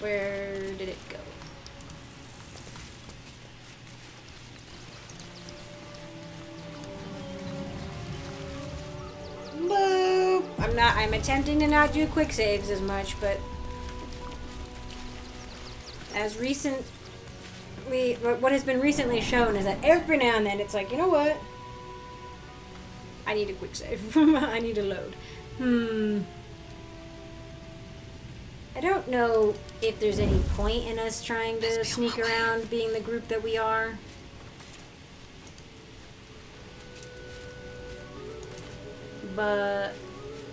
Where did it go? Boop. I'm not. I'm attempting to not do quick saves as much, but as recently, what has been recently shown is that every now and then it's like, you know what? I need a quick save. I need a load. Hmm. I don't know if there's any point in us trying to sneak around being the group that we are. But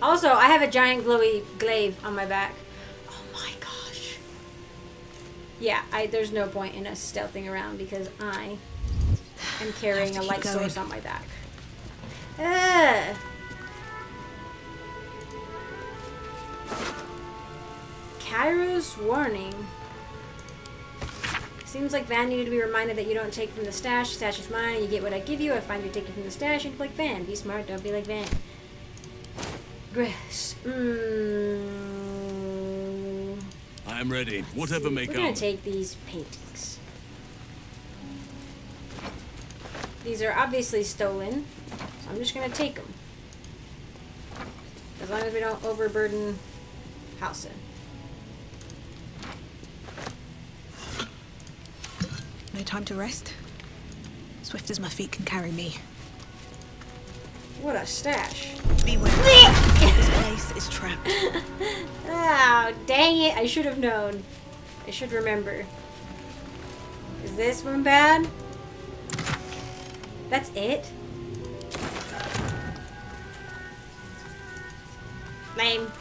also, I have a giant glowy glaive on my back. Oh my gosh. Yeah, I, there's no point in us stealthing around because I am carrying a light going. source on my back. Ugh. Kairos warning. Seems like Van needed to be reminded that you don't take from the stash. Stash is mine. You get what I give you. I find you taking from the stash. You're like Van. Be smart. Don't be like Van. Grass. Mm. I am ready. Whatever may We're come. We're gonna take these paintings. These are obviously stolen, so I'm just gonna take them. As long as we don't overburden Halsin. No time to rest. Swift as my feet can carry me. What a stash. Beware. this place is trapped. oh, dang it. I should have known. I should remember. Is this one bad? That's it? Lame.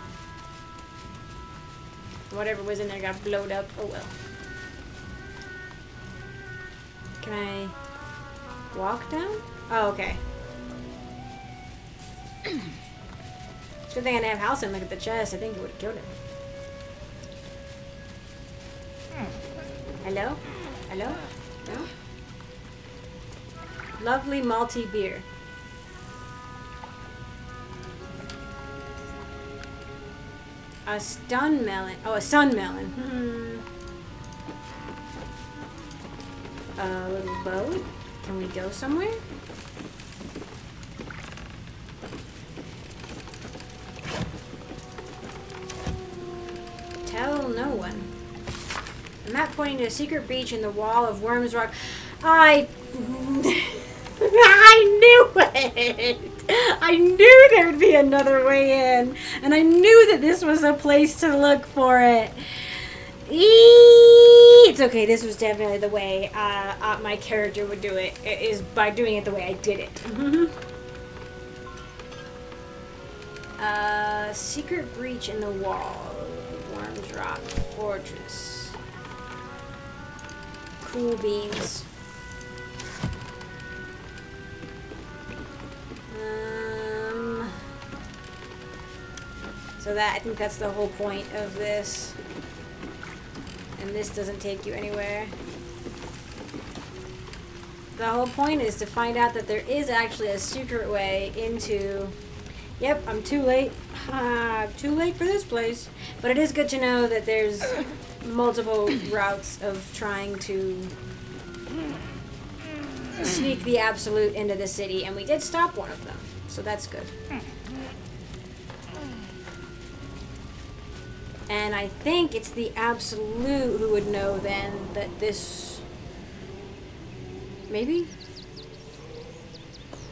Whatever was in there got blowed up. Oh well. Can I walk down? Oh, okay. Good thing I didn't have Halsin look at the chest. I think it would have killed him. Hello? Hello? No? Lovely malty beer. A stun melon. Oh, a sun melon. Hmm. A little boat. Can we go somewhere? Tell no one. A map pointing to a secret beach in the wall of Wyrm's Rock. I... I knew it! I knew there would be another way in. And I knew that this was a place to look for it. It's okay. This was definitely the way uh, uh, my character would do it. it. Is by doing it the way I did it. uh, secret breach in the wall. Wyrm's Rock Fortress. Cool beans. Um. So that I think that's the whole point of this. And this doesn't take you anywhere. The whole point is to find out that there is actually a secret way into... Yep, I'm too late. Ah, too late for this place. But it is good to know that there's multiple routes of trying to sneak the absolute into the city, and we did stop one of them. So that's good. And I think it's the absolute who would know then that this... Maybe?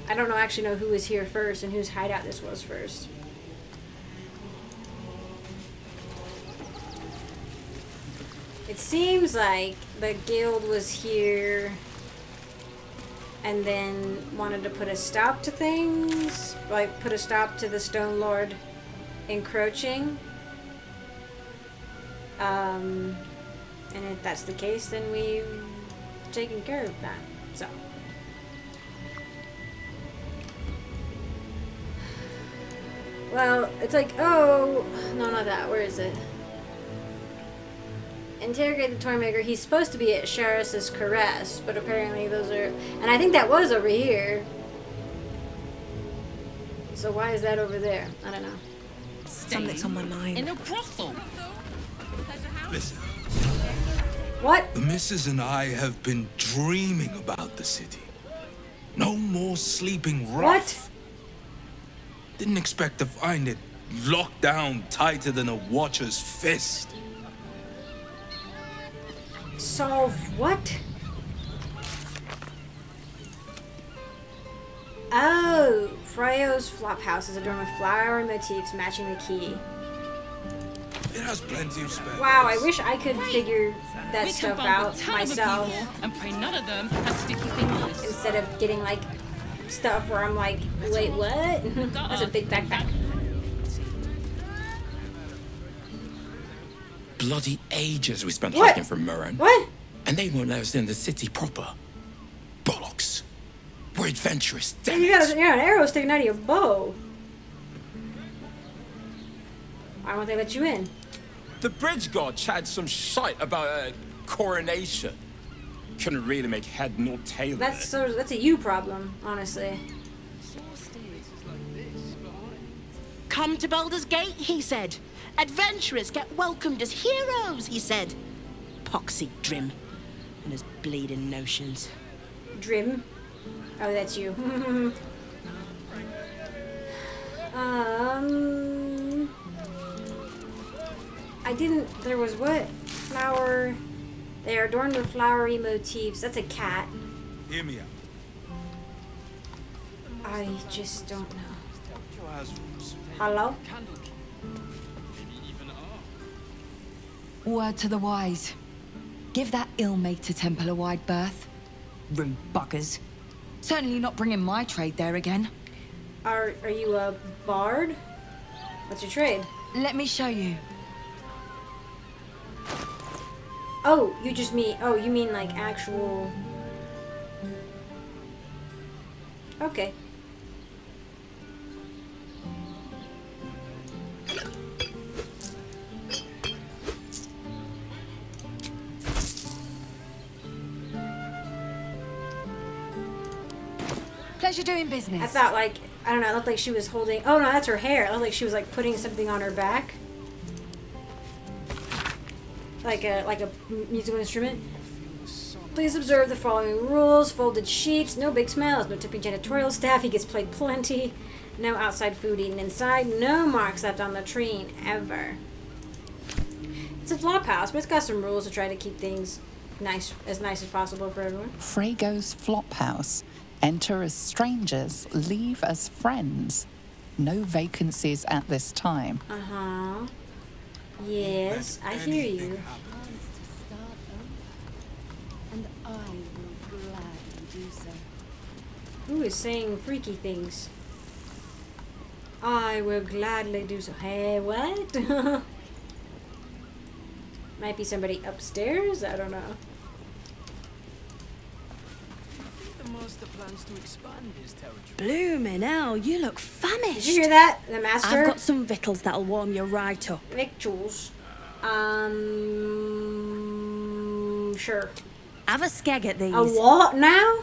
I don't know actually know who was here first and whose hideout this was first. It seems like the guild was here and then wanted to put a stop to things, like put a stop to the Stone Lord encroaching. Um, and if that's the case, then we've taken care of that. So. Well, it's like, oh, no, not that. Where is it? Interrogate the Toymaker. He's supposed to be at Sharess's Caress, but apparently those are... And I think that was over here. So why is that over there? I don't know. Something's on my mind. In a brothel. Listen, What? The missus and I have been dreaming about the city. No more sleeping rough. What? Didn't expect to find it locked down tighter than a watcher's fist. Solve what? Oh, Fraygo's flophouse is adorned with flower motifs matching the key. It has plenty of spare Wow, I wish I could figure that we stuff out bump a ton of myself and pray none of them have sticky fingers. instead of getting like stuff where I'm like, wait, what? That's a big backpack. Bloody ages we spent What? hiding from Murren. What? And they won't let us in the city proper. Bollocks. We're adventurous, damn You got, a, you got an arrow sticking out of your bow. Why won't they let you in? The bridge god chatted some shite about a coronation. Couldn't really make head nor tail That's of it. so. That's a you problem, honestly. Come to Baldur's Gate, he said. Adventurers get welcomed as heroes, he said. Poxy Drim and his bleeding notions. Drim. Oh, that's you. um. I didn't. There was what? Flower. They are adorned with flowery motifs. That's a cat. Hear me out. I just don't know. Hello? Word to the wise. Give that Ilmater temple a wide berth. Rude buggers. Certainly not bringing my trade there again. Are Are you a bard? What's your trade? Let me show you. Oh, you just mean. Oh, you mean like actual. Okay. Pleasure doing business. I thought like I don't know. It looked like she was holding. Oh no, that's her hair. It looked like she was like putting something on her back, like a like a musical instrument. Please observe the following rules: folded sheets, no big smells, no tipping janitorial staff. He gets played plenty. No outside food eaten inside. No marks left on the train ever. It's a flop house, but it's got some rules to try to keep things nice, as nice as possible for everyone. Fraygo's Flophouse. Enter as strangers, leave as friends. No vacancies at this time. Uh huh. Yes, I hear you. And I will gladly do so. Who is saying freaky things? I will gladly do so. Hey, what? Might be somebody upstairs? I don't know. The master plans to expand his territory. Bloomin' hell, you look famished. Did you hear that? The master? I've got some victuals that'll warm you right up. Victuals. Um. Sure. Have a skeg at these. A what now?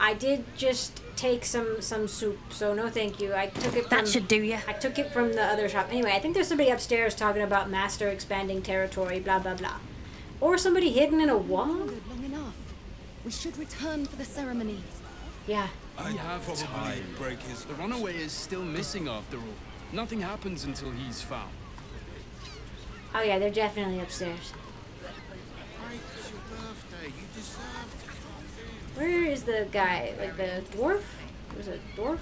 I did just take some some soup, so no thank you. I took it from That should do you. I took it from the other shop. Anyway, I think there's somebody upstairs talking about master expanding territory, blah blah blah. Or somebody hidden in a wall? Good long enough. We should return for the ceremony. Yeah. I have probably time. break his. The runaway is still missing after all. Nothing happens until he's found. Oh yeah, they're definitely upstairs. Where is the guy? Like the dwarf? Was it dwarf?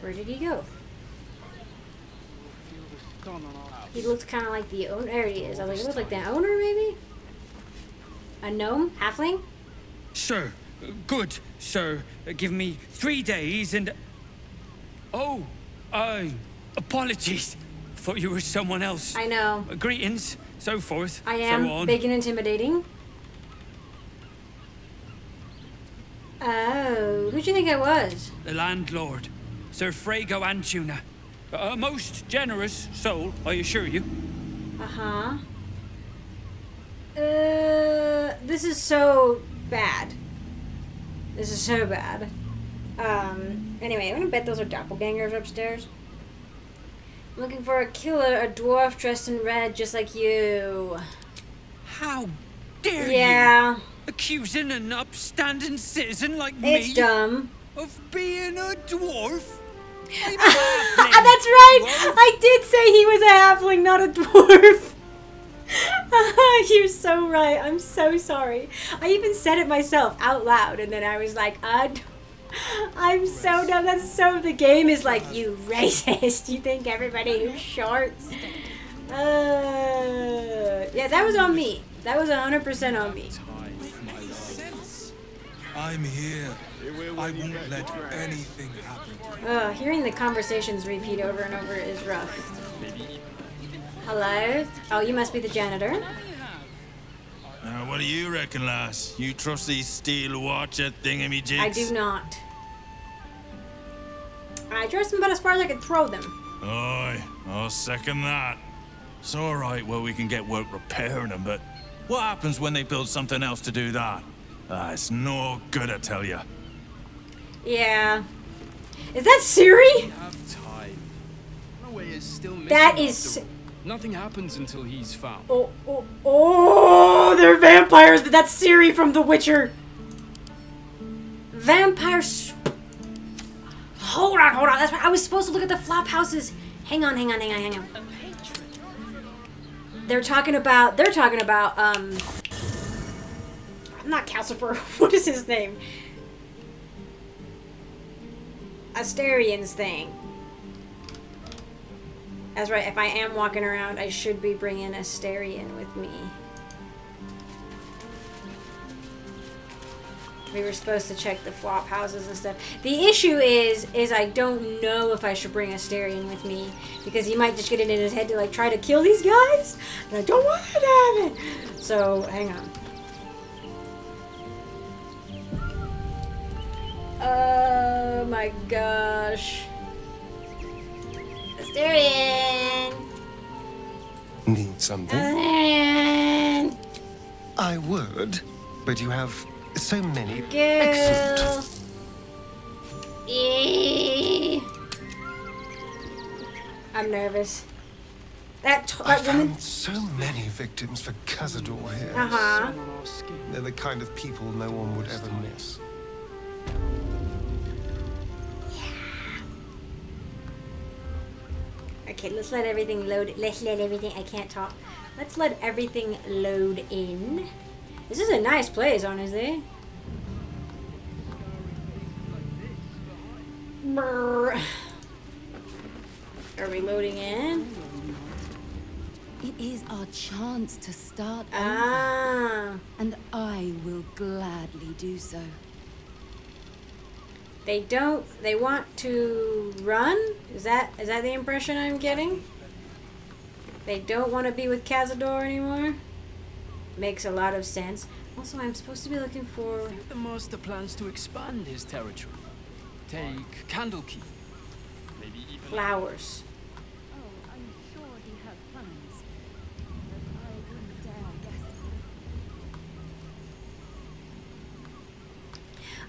Where did he go? He looked kind of like the owner. There he is. I was like, he looked like the owner, maybe. A gnome, halfling. Sir, good, sir. Uh, Give me three days and. Oh, uh, apologies. Thought you were someone else. I know. Uh, greetings, so forth. I so am on. big and intimidating. Oh, who'd you think I was? The landlord, Sir Fraygo Antuna. A most generous soul, I assure you. Uh huh. Uh, this is so bad. This is so bad. Um, anyway, I'm gonna bet those are doppelgangers upstairs. I'm Looking for a killer, a dwarf dressed in red, just like you. How dare Yeah. you? Accusing an upstanding citizen like It's me dumb. of being a dwarf? That's right. I did say he was a halfling, not a dwarf. You're so right. I'm so sorry. I even said it myself out loud, and then I was like, uh, d- I'm so dumb. That's so. The game is like, you racist. You think everybody who's short. Uh, yeah, that was on me. That was 100% on me. I'm here. I won't let anything happen. Ugh, hearing the conversations repeat over and over is rough. Hello? Oh, you must be the janitor. Now, what do you reckon, lass? You trust these steel watcher thingamajigs? I do not. I trust them about as far as I can throw them. Aye, I'll second that. It's all right, well, we can get work repairing them, but what happens when they build something else to do that? Ah, it's no good, I tell you. Yeah. Is that Ciri? Have time. Is still. That is- after all. Nothing happens until he's found. Oh, oh, oh, they're vampires, but that's Ciri from The Witcher. Vampires. Hold on, hold on. That's right. I was supposed to look at the flop houses. Hang on, hang on, hang on, hang on. They're talking about. They're talking about. Um. I'm not Calcifer. What is his name? Astarion's thing. That's right, if I am walking around, I should be bringing Astarion with me. We were supposed to check the flop houses and stuff. The issue is, is I don't know if I should bring Astarion with me because he might just get it in his head to like try to kill these guys, and I don't want it to happen. So hang on. Oh my gosh. Astarion! Need something? I would, but you have so many Girl! excellent. I'm nervous. That, t- I that woman. found so many victims for Cazador here. Uh huh. They're the kind of people no one would ever miss. Okay, let's let everything load. Let's let everything. I can't talk. Let's let everything load in. This is a nice place, honestly. Brr. Are we loading in? It is our chance to start Ah. over. And I will gladly do so. They don't. They want to run. Is that is that the impression I'm getting? They don't want to be with Cazador anymore. Makes a lot of sense. Also, I'm supposed to be looking for. The master plans to expand his territory. Take Candlekeep. Maybe even Flowers. Oh, I'm sure he has plans. But I wouldn't dare guess.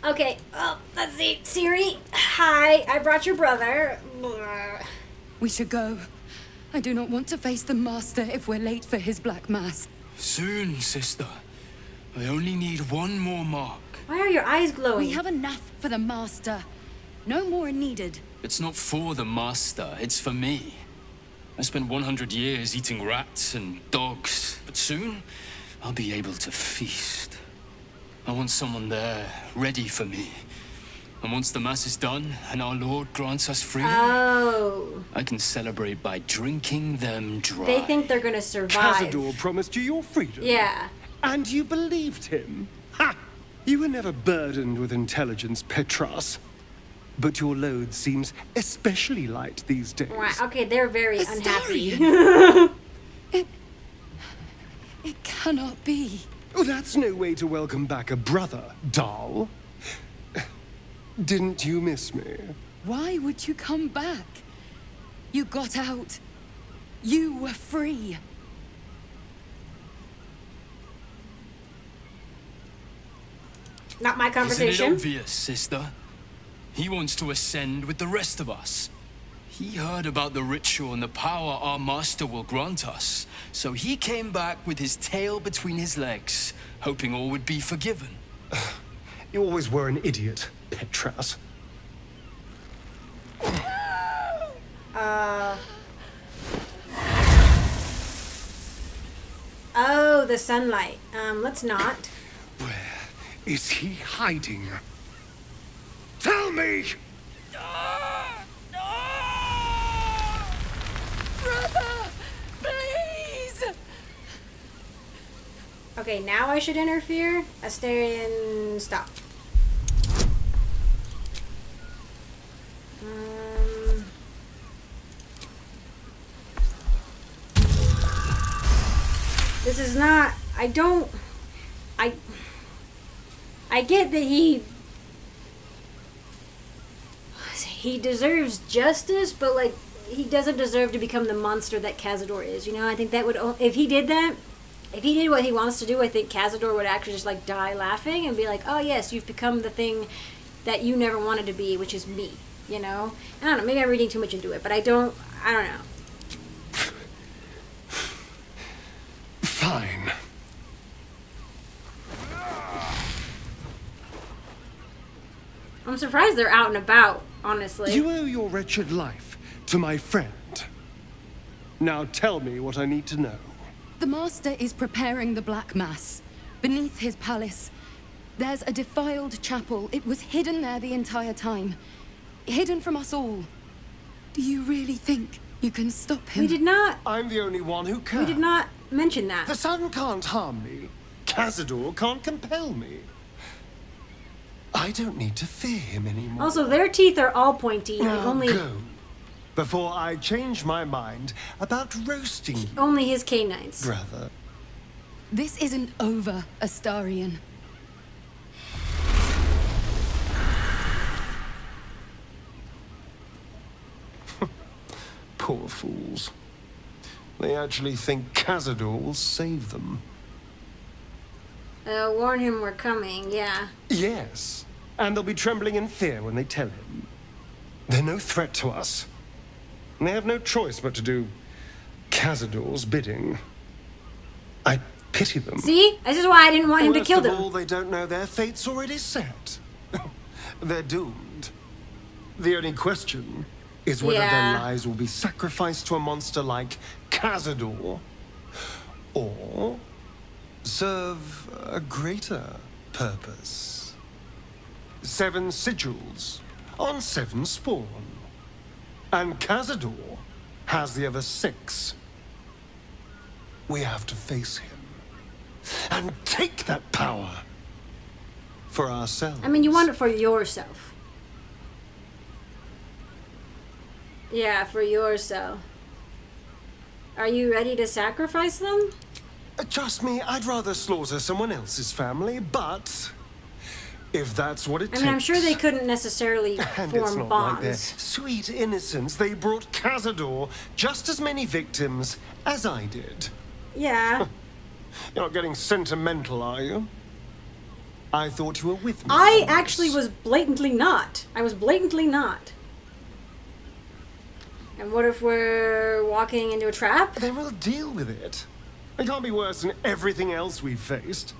Okay. Oh, let's see. Ciri. Hi. I brought your brother. We should go. I do not want to face the Master if we're late for his Black Mass. Soon, sister. I only need one more mark. Why are your eyes glowing? We have enough for the Master. No more needed. It's not for the master, it's for me. I spent 100 years eating rats and dogs, but soon I'll be able to feast. I want someone there, ready for me. And once the mass is done and our Lord grants us freedom, Oh. I can celebrate by drinking them dry. They think they're gonna survive. Cazador promised you your freedom. Yeah. And you believed him? Ha! You were never burdened with intelligence, Petras. But your load seems especially light these days. Right. Okay, they're very unhappy. it, It cannot be. Oh, that's no way to welcome back a brother, doll. Didn't you miss me? Why would you come back? You got out. You were free. Not my conversation. Isn't it conversation. obvious, sister? He wants to ascend with the rest of us. He heard about the ritual and the power our master will grant us. So he came back with his tail between his legs, hoping all would be forgiven. You always were an idiot, Petras. Uh. Oh, the sunlight. Um, let's not. Is he hiding? Tell me! Brother! Please! Okay, now I should interfere. Astarion, stop. Um, this is not. I don't. I. I get that he. He deserves justice, but like he doesn't deserve to become the monster that Cazador is. You know, I think that would if he did that, if he did what he wants to do, I think Cazador would actually just like die laughing and be like, "Oh yes, you've become the thing that you never wanted to be, which is me." You know, I don't know. Maybe I'm reading too much into it, but I don't. I don't know. Fine. I'm surprised they're out and about. Honestly, You owe your wretched life to my friend. Now tell me what I need to know. The Master is preparing the Black Mass. Beneath his palace, there's a defiled chapel. It was hidden there the entire time. Hidden from us all. Do you really think you can stop him? we did not. I'm the only one who can. We did not mention that. The sun can't harm me. Cazador can't compel me. I don't need to fear him anymore. Also, their teeth are all pointy. Like only, go. Before I change my mind about roasting only his canines. brother. This isn't over, Astarion. Poor fools. They actually think Cazador will save them. Uh, warn him we're coming. Yeah. Yes. And they'll be trembling in fear when they tell him. They're no threat to us. And they have no choice but to do Cazador's bidding. I pity them. See, this is why I didn't want him to Worst kill of them. all, they don't know their fate's already set. They're doomed. The only question is whether Yeah. their lives will be sacrificed to a monster like Cazador, or serve a greater purpose. Seven sigils on seven spawn. And Cazador has the other six. We have to face him and take that power for ourselves. I mean, you want it for yourself. Yeah, for yourself. Are you ready to sacrifice them? Uh, Trust me, I'd rather slaughter someone else's family, but if that's what it I takes. mean, I'm sure they couldn't necessarily And it's form not like their bonds. sweet innocence. They brought Cazador just as many victims as I did. Yeah. You're not getting sentimental, are you? I thought you were with me. I actually was blatantly not. I was blatantly not. And what if we're walking into a trap? Then we'll deal with it. It can't be worse than everything else we've faced.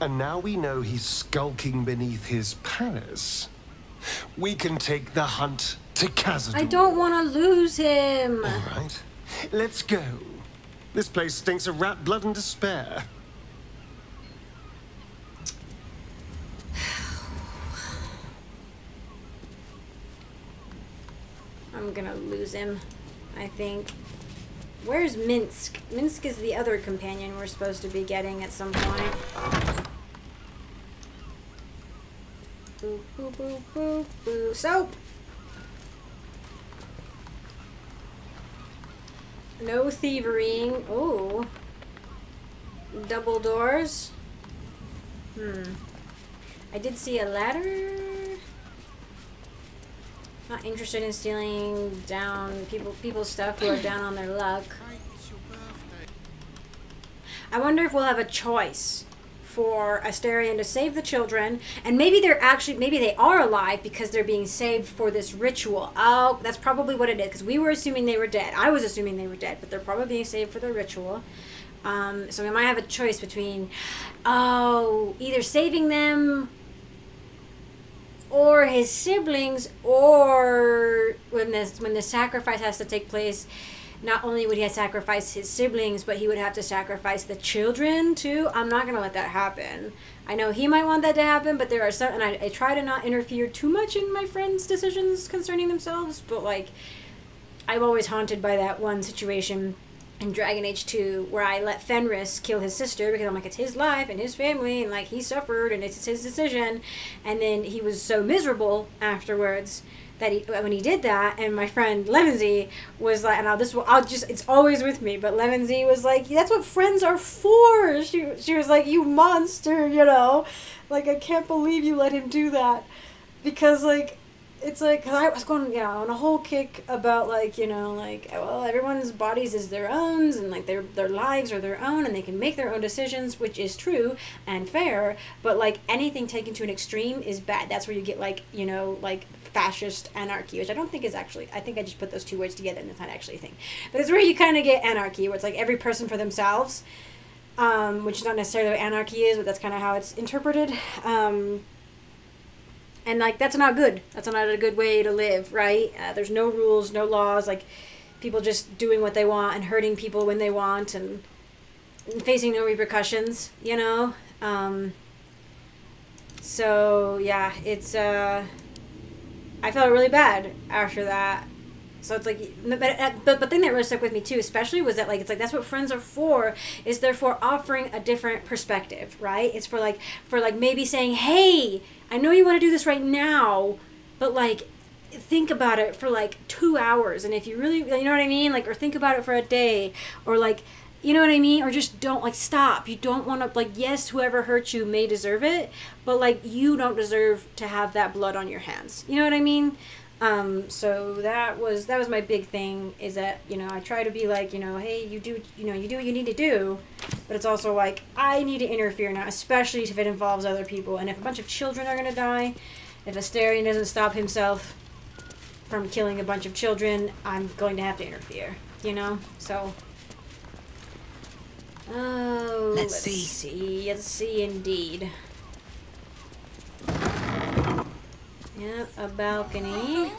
And now we know he's skulking beneath his palace. We can take the hunt to Cazador. I don't want to lose him. All right, let's go. This place stinks of rat blood and despair. I'm gonna lose him, I think. Where's Minsc? Minsc is the other companion we're supposed to be getting at some point. Boo, boo, boo, boo, boo. Soap! No thievering. Oh. Double doors. Hmm. I did see a ladder. Not interested in stealing down people people's stuff who are down on their luck. I wonder if we'll have a choice for Astarion to save the children, and maybe they're actually maybe they are alive because they're being saved for this ritual. Oh, that's probably what it is because we were assuming they were dead. I was assuming they were dead, but they're probably being saved for the ritual. Um, so we might have a choice between, oh, either saving them or his siblings, or when this when the sacrifice has to take place, not only would he have sacrificed his siblings, but he would have to sacrifice the children too. I'm not gonna let that happen. I know he might want that to happen, but there are some, and I, I try to not interfere too much in my friends' decisions concerning themselves. But like, I'm always haunted by that one situation in Dragon Age 2 where I let Fenris kill his sister because I'm like, it's his life and his family, and like he suffered and it's his decision. And then he was so miserable afterwards that he, when he did that, and my friend Lemonsy was like, and I'll this I'll just, it's always with me, but Lemonsy was like, that's what friends are for. She, she was like, you monster, you know? Like, I can't believe you let him do that. Because, like, it's like cause I was going yeah on a whole kick about like you know like well everyone's bodies is their own and like their their lives are their own and they can make their own decisions which is true and fair but like anything taken to an extreme is bad. That's where you get like you know like fascist anarchy which I don't think is actually I think I just put those two words together and it's not actually a thing. But it's where you kind of get anarchy where it's like every person for themselves um, which is not necessarily what anarchy is but that's kind of how it's interpreted. Um, and like that's not good. That's not a good way to live right? Uh, there's no rules no laws like people just doing what they want and hurting people when they want and facing no repercussions you know? Um, so yeah it's uh i felt really bad after that so it's like, uh, but, but the thing that really stuck with me too, especially, was that like it's like that's what friends are for. Is therefore offering a different perspective, right? It's for like for like maybe saying, hey, I know you want to do this right now, but like think about it for like two hours, and if you really, you know what I mean, like or think about it for a day, or like. You know what I mean? Or just don't like stop. You don't want to like yes, whoever hurt you may deserve it, but like you don't deserve to have that blood on your hands. You know what I mean? Um, so that was that was my big thing is that you know I try to be like you know hey you do you know you do what you need to do, but it's also like I need to interfere now, especially if it involves other people and if a bunch of children are gonna die, if Astarion doesn't stop himself from killing a bunch of children, I'm going to have to interfere. You know, so. Oh, Let's let's, see. see. Let's see, indeed. Yep, a balcony.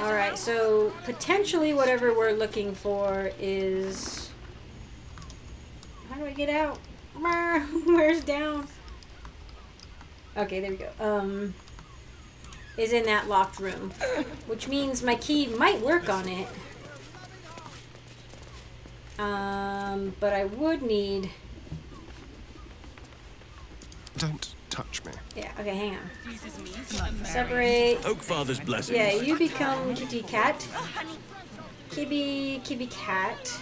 Alright, so potentially whatever we're looking for is... How do I get out? Where's down? Okay, there we go. Um, is in that locked room. Which means my key might work on it. Um, but I would need... Don't touch me. Yeah, okay, hang on. Separate. Oakfather's blessing. Yeah, you become kitty cat. Oh, kibby, kibby cat.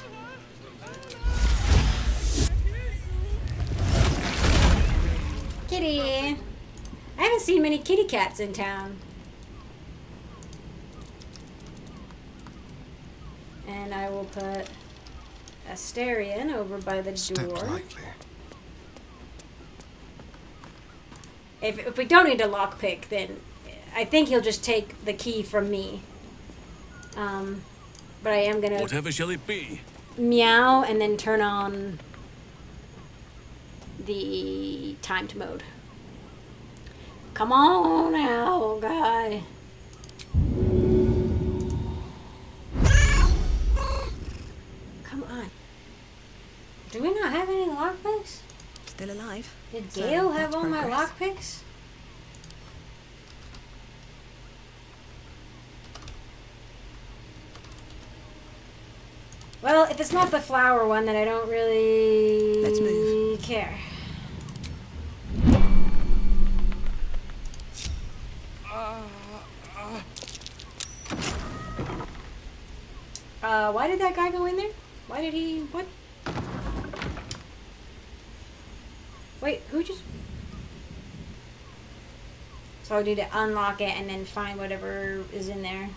Kitty. I haven't seen many kitty cats in town. And I will put Astarion over by the Step door. lightly. If, if we don't need a lockpick, then I think he'll just take the key from me. Um, but I am gonna Whatever shall it be? meow and then turn on the timed mode. Come on now, guy. Come on. Do we not have any lockpicks? Still alive. Did So, Gale have all my progress. lockpicks? Well, if it's not the flower one, then I don't really Let's move. care. Uh, why did that guy go in there? Why did he? What? Wait, who just... So I need to unlock it and then find whatever is in there.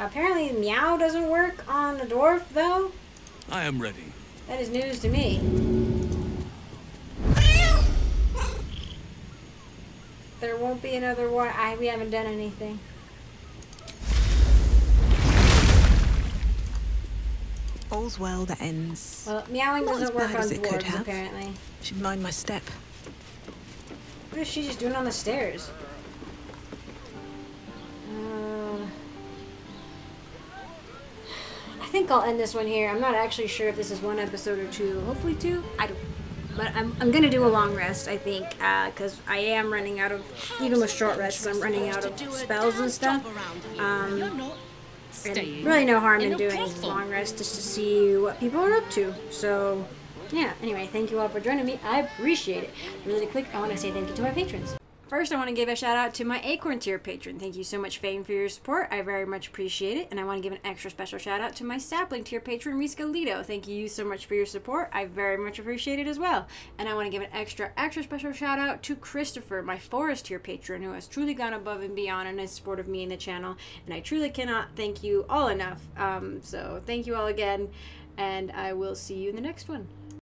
Apparently meow doesn't work on the dwarf, though. I am ready. That is news to me. There won't be another one. I, we haven't done anything. All's well that ends. Well, meowing Not doesn't work on as it could dwarves, apparently. Should mind my step. What is she just doing on the stairs? Uh, I think I'll end this one here. I'm not actually sure if this is one episode or two. Hopefully two. I don't. But I'm, I'm gonna do a long rest, I think, because I am running out of, even with short rests, I'm running out of spells and stuff. Um, staying really no harm in in a doing brothel. long rest just to see what people are up to. So, yeah. Anyway, thank you all for joining me. I appreciate it. Really quick, I want to say thank you to my patrons. First, I want to give a shout out to my Acorn tier patron. Thank you so much, Fame, for your support. I very much appreciate it. And I want to give an extra special shout out to my Sapling tier patron, Reese Galito. Thank you so much for your support. I very much appreciate it as well. And I want to give an extra, extra special shout out to Christopher, my Forest tier patron, who has truly gone above and beyond in his support of me and the channel. And I truly cannot thank you all enough. Um, so, thank you all again. And I will see you in the next one.